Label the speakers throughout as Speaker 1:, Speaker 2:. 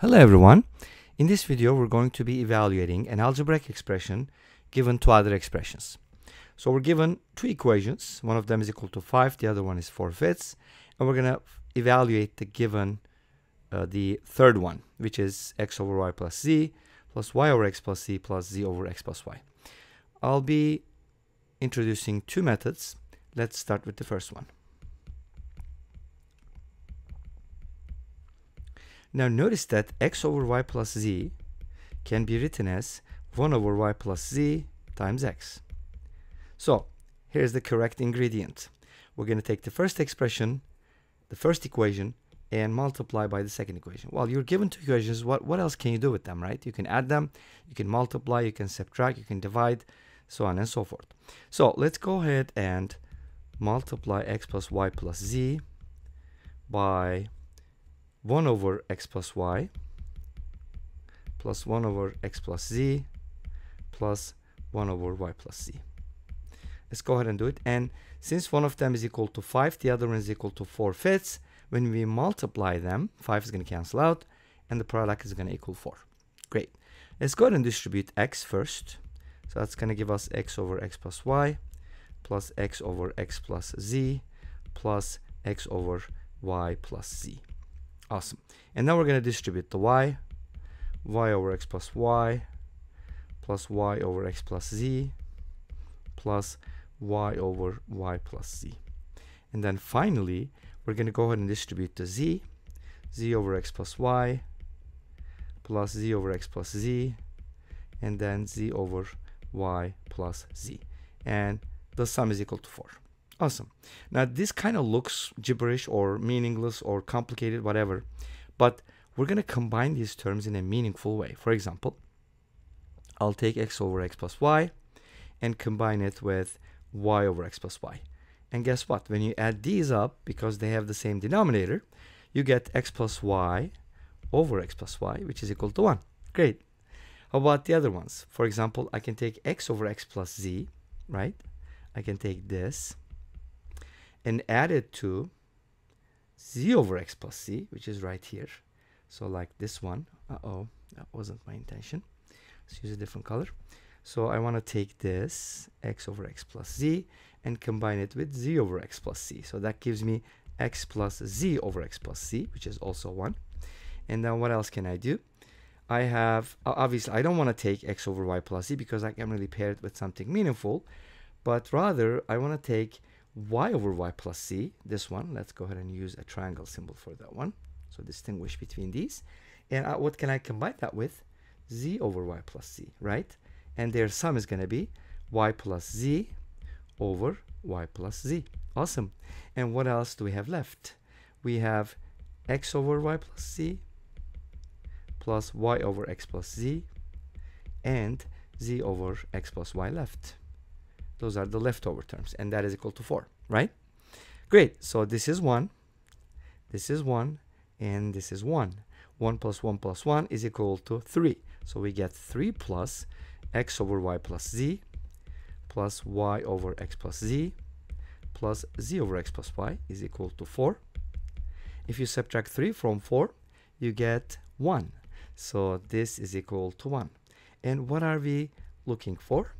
Speaker 1: Hello everyone. In this video we're going to be evaluating an algebraic expression given two other expressions. So we're given two equations. One of them is equal to 5, the other one is 4 fifths. And we're going to evaluate the given, uh, the third one, which is x over y plus z plus y over x plus z plus z over x plus y. I'll be introducing two methods. Let's start with the first one. Now notice that x over y plus z can be written as 1 over y plus z times x. So here's the correct ingredient. We're going to take the first expression, the first equation, and multiply by the second equation. Well, you're given two equations. What, what else can you do with them, right? You can add them, you can multiply, you can subtract, you can divide, so on and so forth. So let's go ahead and multiply x plus y plus z by 1 over x plus y plus 1 over x plus z plus 1 over y plus z. Let's go ahead and do it. And since one of them is equal to 5, the other one is equal to 4 fifths, when we multiply them, 5 is going to cancel out, and the product is going to equal 4. Great. Let's go ahead and distribute x first. So that's going to give us x over x plus y plus x over x plus z plus x over y plus z. Awesome. And now we're going to distribute the y, y over x plus y, plus y over x plus z, plus y over y plus z. And then finally, we're going to go ahead and distribute the z, z over x plus y, plus z over x plus z, and then z over y plus z. And the sum is equal to 4. Awesome. Now this kind of looks gibberish or meaningless or complicated, whatever, but we're going to combine these terms in a meaningful way. For example, I'll take x over x plus y and combine it with y over x plus y. And guess what? When you add these up, because they have the same denominator, you get x plus y over x plus y, which is equal to 1. Great. How about the other ones? For example, I can take x over x plus z, right? I can take this and add it to z over x plus c, which is right here. So like this one. Uh-oh, that wasn't my intention. Let's use a different color. So I want to take this x over x plus z and combine it with z over x plus c. So that gives me x plus z over x plus c, which is also 1. And then what else can I do? I have, obviously, I don't want to take x over y plus z because I can really pair it with something meaningful. But rather, I want to take y over y plus c, this one, let's go ahead and use a triangle symbol for that one. So distinguish between these. And uh, what can I combine that with? z over y plus c, right? And their sum is going to be y plus z over y plus z. Awesome. And what else do we have left? We have x over y plus z plus y over x plus z and z over x plus y left. Those are the leftover terms, and that is equal to 4, right? Great, so this is 1, this is 1, and this is 1. 1 plus 1 plus 1 is equal to 3. So we get 3 plus x over y plus z plus y over x plus z plus z over x plus y is equal to 4. If you subtract 3 from 4, you get 1. So this is equal to 1. And what are we looking for?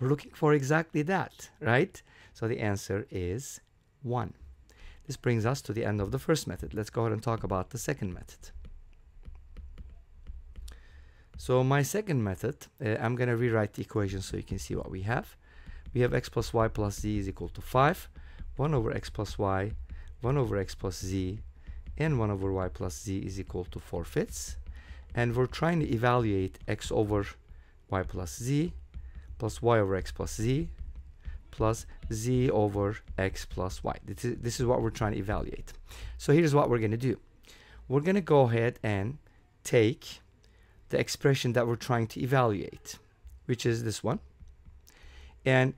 Speaker 1: We're looking for exactly that, right? So the answer is 1. This brings us to the end of the first method. Let's go ahead and talk about the second method. So my second method, uh, I'm going to rewrite the equation so you can see what we have. We have x plus y plus z is equal to 5, 1 over x plus y, 1 over x plus z, and 1 over y plus z is equal to 4 fifths. And we're trying to evaluate x over y plus z plus y over x plus z plus z over x plus y. This is, this is what we're trying to evaluate. So here's what we're going to do. We're going to go ahead and take the expression that we're trying to evaluate, which is this one. And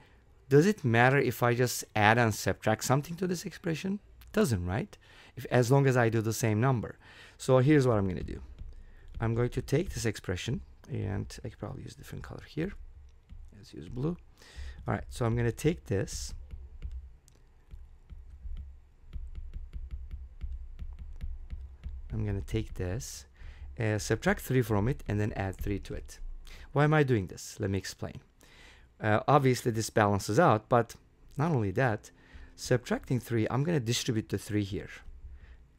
Speaker 1: does it matter if I just add and subtract something to this expression? Doesn't, right? If, as long as I do the same number. So here's what I'm going to do. I'm going to take this expression, and I could probably use a different color here. Let's use blue. All right, so I'm going to take this. I'm going to take this uh, subtract 3 from it, and then add 3 to it. Why am I doing this? Let me explain. Uh, obviously, this balances out, but not only that, subtracting 3, I'm going to distribute the 3 here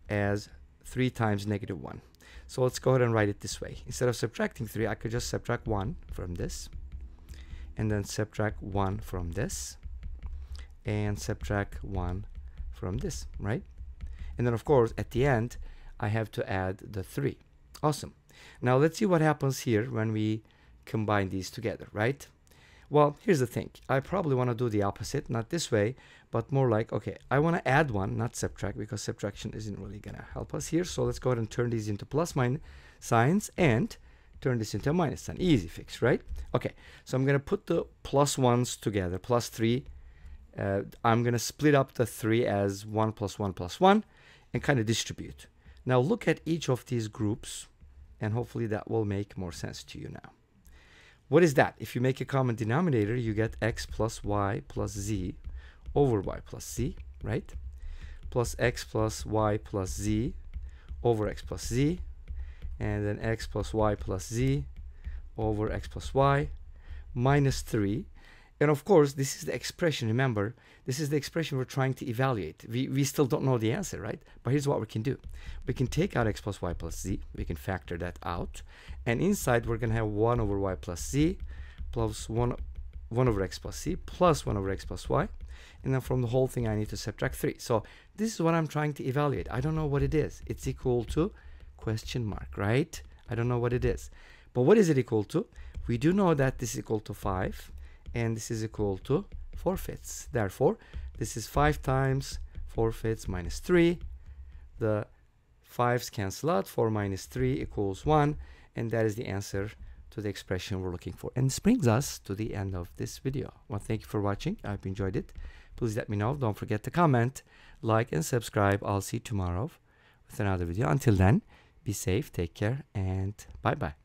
Speaker 1: as 3 times negative 1. So let's go ahead and write it this way. Instead of subtracting 3, I could just subtract 1 from this, and then subtract 1 from this, and subtract 1 from this, right? And then, of course, at the end, I have to add the 3. Awesome. Now, let's see what happens here when we combine these together, right? Well, here's the thing. I probably want to do the opposite, not this way, but more like, okay, I want to add one, not subtract, because subtraction isn't really going to help us here. So let's go ahead and turn these into plus minus signs and turn this into a minus sign. Easy fix, right? Okay, so I'm going to put the plus ones together, plus 3. Uh, I'm going to split up the 3 as 1 plus 1 plus 1 and kind of distribute. Now look at each of these groups and hopefully that will make more sense to you now. What is that? If you make a common denominator, you get x plus y plus z over y plus z, right? Plus x plus y plus z over x plus z, and then x plus y plus z over x plus y minus 3 and of course, this is the expression, remember, this is the expression we're trying to evaluate. We, we still don't know the answer, right? But here's what we can do. We can take out x plus y plus z. We can factor that out. And inside, we're going to have 1 over y plus z plus 1, 1 over x plus z plus 1 over x plus y. And then from the whole thing, I need to subtract 3. So this is what I'm trying to evaluate. I don't know what it is. It's equal to question mark, right? I don't know what it is. But what is it equal to? We do know that this is equal to 5 and this is equal to 4 fifths. Therefore, this is 5 times 4 fifths minus 3. The 5's cancel out. 4 minus 3 equals 1. And that is the answer to the expression we're looking for. And this brings us to the end of this video. Well, thank you for watching. I hope you enjoyed it. Please let me know. Don't forget to comment, like, and subscribe. I'll see you tomorrow with another video. Until then, be safe, take care, and bye-bye.